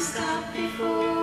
stop before.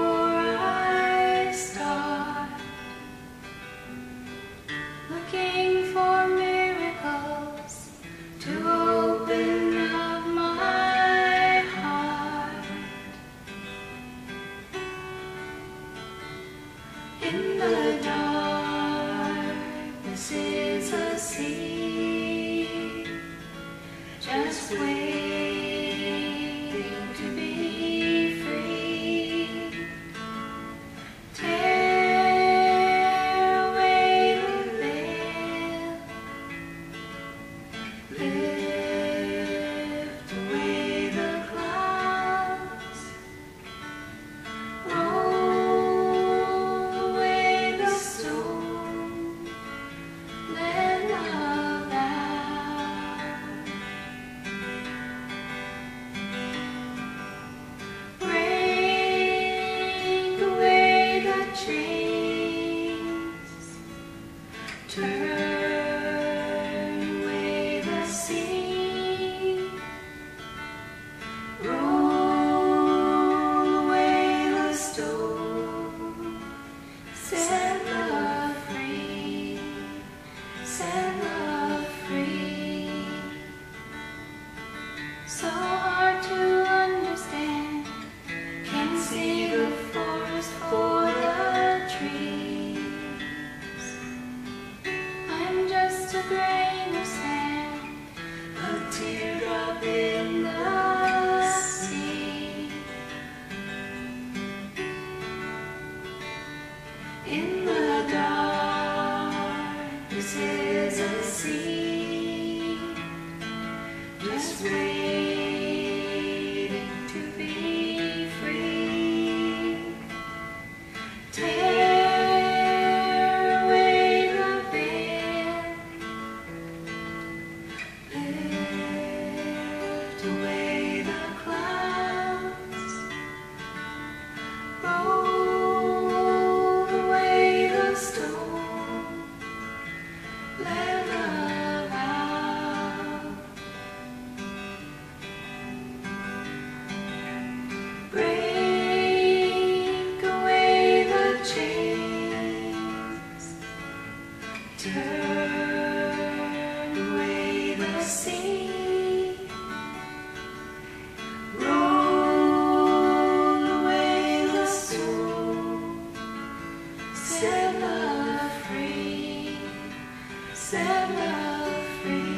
So set love free.